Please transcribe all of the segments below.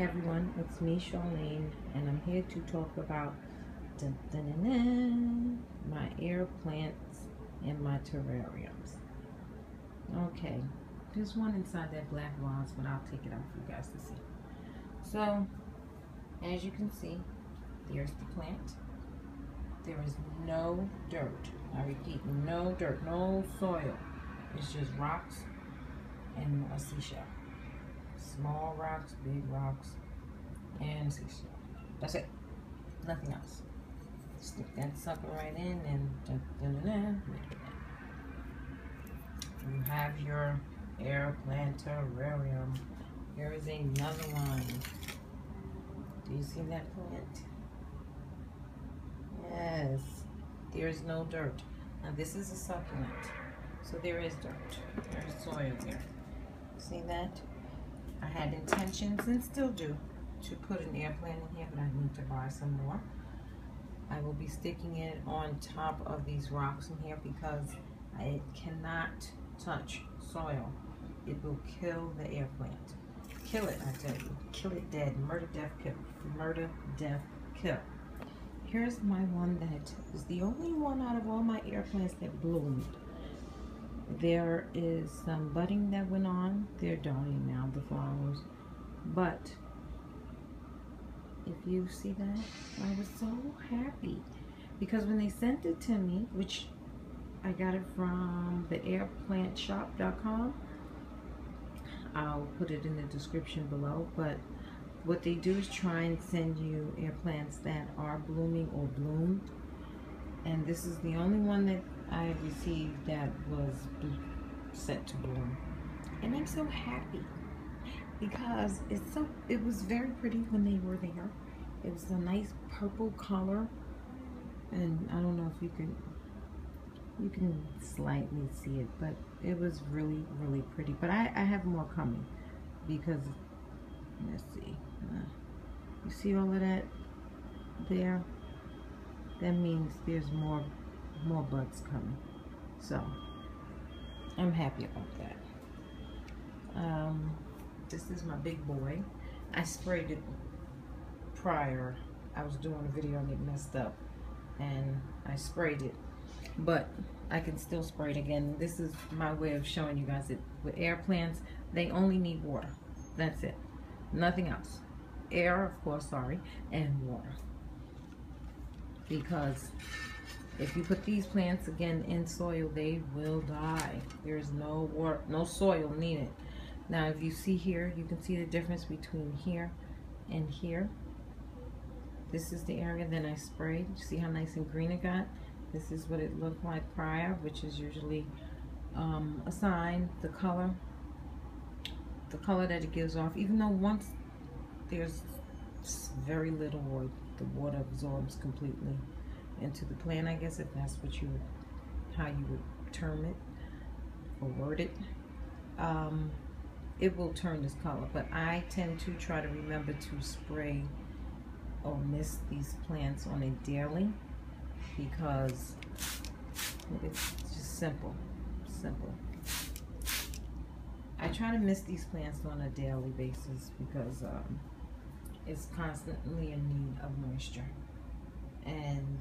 Hi everyone, it's me Charlene and I'm here to talk about dun, dun, dun, my air plants and my terrariums. Okay, there's one inside that black vase, but I'll take it out for you guys to see. So, as you can see, there's the plant. There is no dirt. I repeat, no dirt, no soil. It's just rocks and a seashell. Small rocks, big rocks, and seashell. That's it. Nothing else. Stick that sucker right in and you have your air plant terrarium. Here is another one. Do you see that plant? Yes. There's no dirt. Now this is a succulent. So there is dirt. There's soil there. See that? I had intentions and still do to put an air plant in here, but I need to buy some more. I will be sticking it on top of these rocks in here because it cannot touch soil. It will kill the air plant. Kill it, I tell you. Kill it dead. Murder, death, kill. Murder, death, kill. Here's my one that is the only one out of all my air plants that bloomed. There is some budding that went on. They're dying now, the flowers. But if you see that, I was so happy. Because when they sent it to me, which I got it from the airplantshop.com. I'll put it in the description below. But what they do is try and send you air plants that are blooming or bloomed. And this is the only one that I received that was set to bloom. And I'm so happy because it's so it was very pretty when they were there. It was a nice purple color. And I don't know if you can you can slightly see it but it was really really pretty but I, I have more coming because let's see uh, you see all of that there that means there's more more buds coming so I'm happy about that um, this is my big boy I sprayed it prior I was doing a video and it messed up and I sprayed it but I can still spray it again. This is my way of showing you guys it. With air plants, they only need water. That's it. Nothing else. Air, of course, sorry, and water. Because if you put these plants again in soil, they will die. There's no water, no soil needed. Now, if you see here, you can see the difference between here and here. This is the area that I sprayed. See how nice and green it got? This is what it looked like prior, which is usually um, a sign, the color, the color that it gives off. Even though once there's very little or the water absorbs completely into the plant, I guess, if that's what you would, how you would term it or word it, um, it will turn this color. But I tend to try to remember to spray or mist these plants on a daily because it's just simple, simple. I try to mist these plants on a daily basis because um, it's constantly in need of moisture. And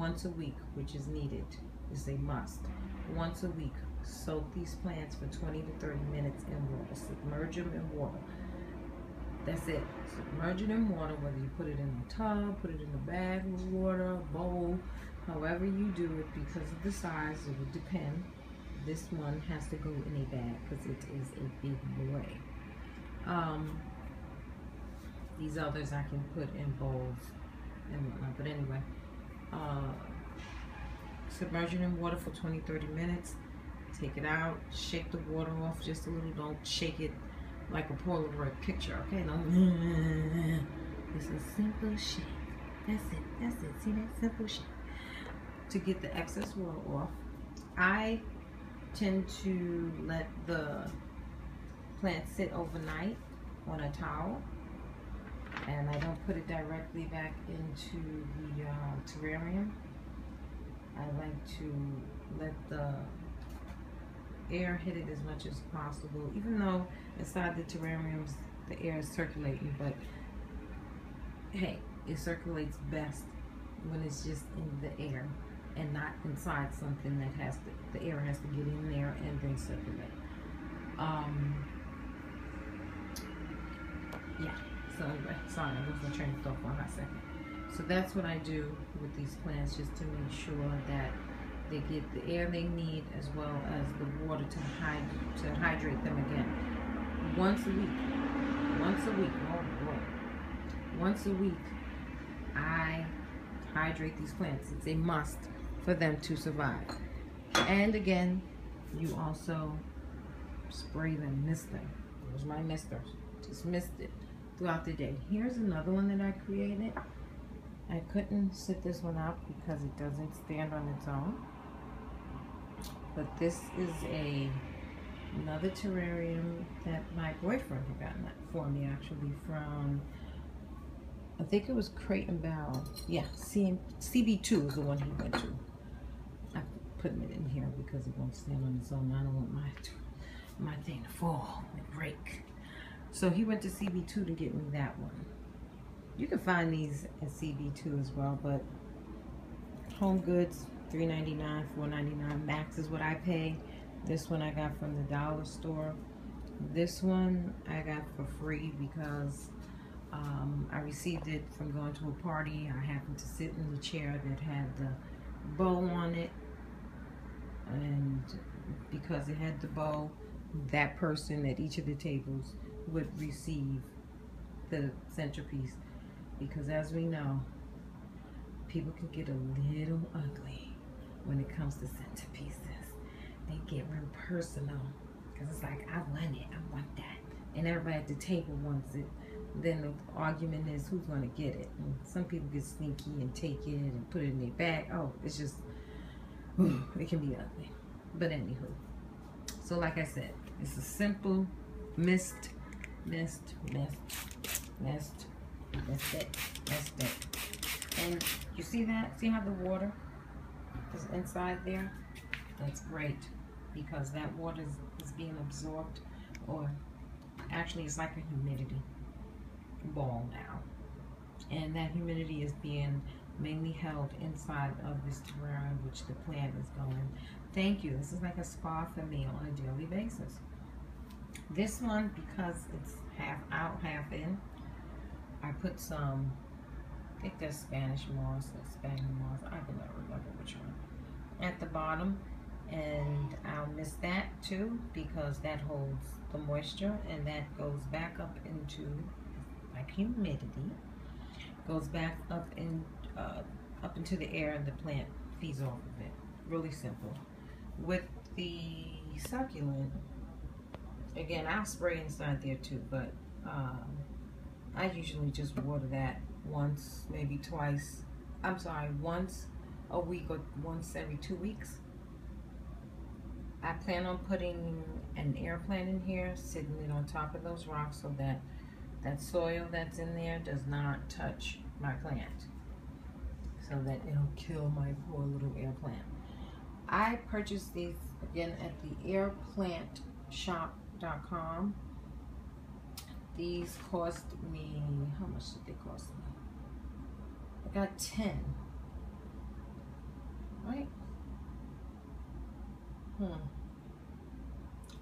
once a week, which is needed, is a must. Once a week, soak these plants for 20 to 30 minutes in water. Submerge them in water. That's it. Submerge it in water, whether you put it in a tub, put it in a bag with water, bowl, however you do it, because of the size, it would depend. This one has to go in a bag because it is a big boy. Um, these others I can put in bowls and whatnot. But anyway, uh, submerge it in water for 20-30 minutes. Take it out, shake the water off just a little. Don't shake it like a Polaroid picture, okay? No, it's a simple shape. That's it, that's it. See that simple shape. To get the excess water off, I tend to let the plant sit overnight on a towel and I don't put it directly back into the uh, terrarium. I like to let the air hit it as much as possible. Even though inside the terrariums the air is circulating, but hey, it circulates best when it's just in the air and not inside something that has to, the air has to get in there and then circulate. Um, yeah, sorry, I lost my train of thought for a hot second. So that's what I do with these plants just to make sure that they get the air they need as well as the water to, to hydrate them again. Once a week. Once a week. Oh boy. Once a week, I hydrate these plants. It's a must for them to survive. And again, you also spray them, mist them. There's my mister. Just mist it throughout the day. Here's another one that I created. I couldn't sit this one out because it doesn't stand on its own. But this is a another terrarium that my boyfriend had gotten that for me actually from I think it was Crate and Barrel. Yeah, C CB2 is the one he went to. I'm putting it in here because it won't stand on its own. I don't want my my thing to fall and break. So he went to CB2 to get me that one. You can find these at CB2 as well, but Home Goods, $3.99, $4.99. Max is what I pay. This one I got from the dollar store. This one I got for free because um, I received it from going to a party. I happened to sit in the chair that had the bow on it. And because it had the bow, that person at each of the tables would receive the centerpiece. Because as we know, people can get a little ugly when it comes to centerpieces. They get real personal. Because it's like, I want it, I want that. And everybody at the table wants it then the argument is who's going to get it. And some people get sneaky and take it and put it in their bag. Oh, it's just, it can be ugly. But anywho, so like I said, it's a simple mist, mist, mist, mist. That's it. That's it. And you see that? See how the water is inside there? That's great because that water is, is being absorbed or actually it's like a humidity ball now. And that humidity is being mainly held inside of this terrarium which the plant is going. Thank you. This is like a spa for me on a daily basis. This one, because it's half out, half in, I put some, I think that's Spanish moss or Spanish moss. I can never remember which one. At the bottom. And I'll miss that too because that holds the moisture and that goes back up into like humidity, goes back up in uh, up into the air and the plant feeds off of it. Really simple. With the succulent, again, I'll spray inside there too, but um, I usually just water that once, maybe twice. I'm sorry, once a week or once every two weeks. I plan on putting an air plant in here, sitting it on top of those rocks so that that soil that's in there does not touch my plant so that it'll kill my poor little air plant. I purchased these again at the airplantshop.com. These cost me, how much did they cost me? I got 10. Right? Hmm.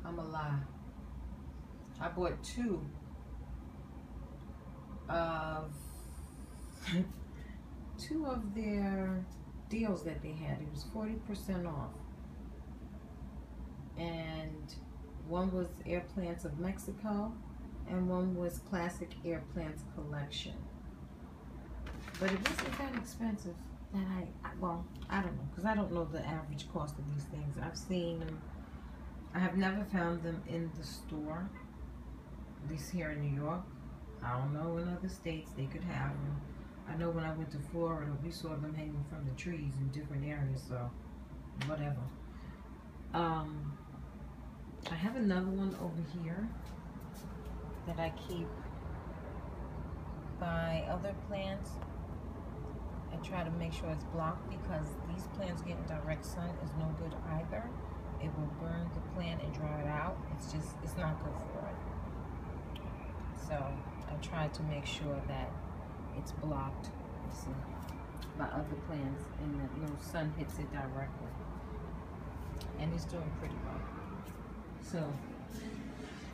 I'm a lie. I bought two of two of their deals that they had. It was 40% off. And one was Air Plants of Mexico and one was Classic Air Plants Collection. But it wasn't that expensive that I, well, I don't know, because I don't know the average cost of these things. I've seen them, I have never found them in the store, at least here in New York. I don't know in other states they could have them. I know when I went to Florida, we saw them hanging from the trees in different areas, so whatever. Um, I have another one over here that I keep by other plants. I try to make sure it's blocked because these plants getting direct sun is no good either. It will burn the plant and dry it out. It's just, it's not good for it. So I try to make sure that it's blocked, see, by other plants and that no sun hits it directly. And it's doing pretty well. So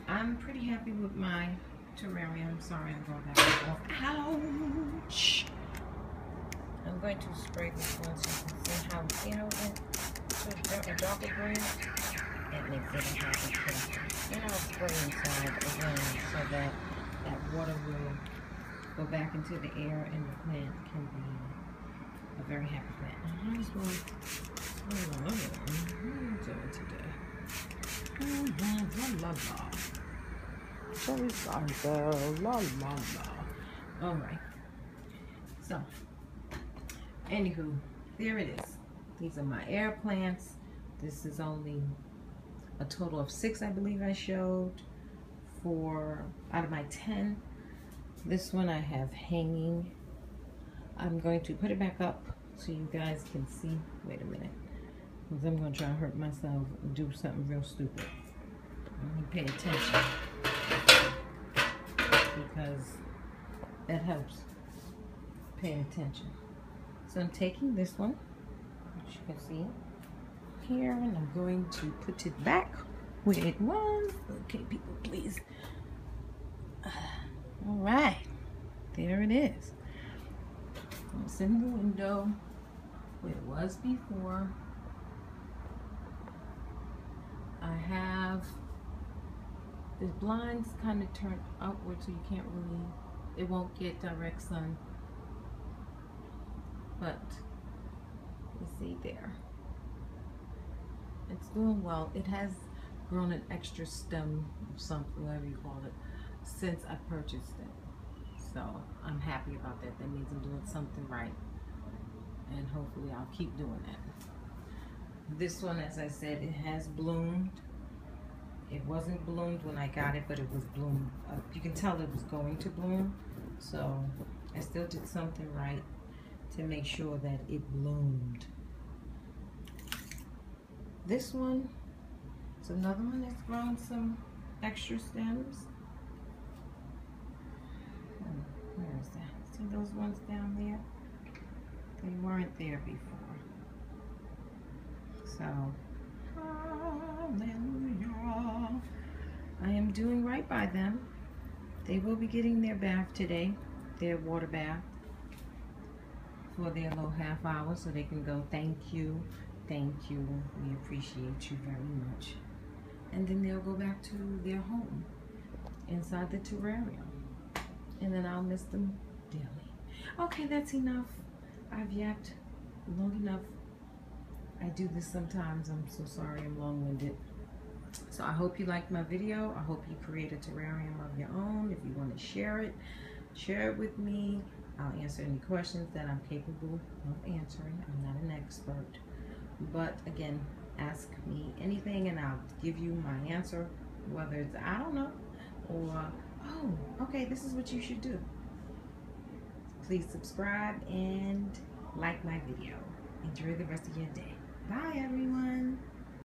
I'm pretty happy with my terrarium. Sorry, I'm going back and forth. Ouch! I'm going to spray this one so you can see how, see how it's a darker green? It makes it a happy pink. And I'll spray inside again so that that water will go back into the air and the plant can be a very happy plant. I just want to, am I doing today? Mm-hmm, la la la. La la la. Alright. So, anywho, there it is. These are my air plants. This is only a total of six, I believe I showed, for out of my 10. This one I have hanging. I'm going to put it back up so you guys can see. Wait a minute. Because I'm going to try to hurt myself and do something real stupid. Me pay attention. Because that helps paying attention. So I'm taking this one, as you can see here, and I'm going to put it back where it was. Okay, people, please. All right, there it is. It's in the window where it was before. I have the blinds kind of turned upward so you can't really, it won't get direct sun. But you see there. It's doing well. It has grown an extra stem or something, whatever you call it, since I purchased it. So I'm happy about that. That means I'm doing something right. And hopefully I'll keep doing that. This one, as I said, it has bloomed. It wasn't bloomed when I got it, but it was bloomed. Uh, you can tell it was going to bloom. So I still did something right to make sure that it bloomed. This one is another one that's grown some extra stems. Oh, where is that? See those ones down there? They weren't there before. So, hallelujah. I am doing right by them. They will be getting their bath today, their water bath, for their little half hour so they can go, thank you, thank you, we appreciate you very much. And then they'll go back to their home inside the terrarium. And then I'll miss them daily. Okay, that's enough. I've yapped long enough. I do this sometimes. I'm so sorry I'm long-winded. So I hope you liked my video. I hope you create a terrarium of your own. If you want to share it, share it with me. I'll answer any questions that I'm capable of answering. I'm not an expert. But again, ask me anything and I'll give you my answer. Whether it's, I don't know, or, oh, okay, this is what you should do. Please subscribe and like my video. Enjoy the rest of your day. Bye, everyone.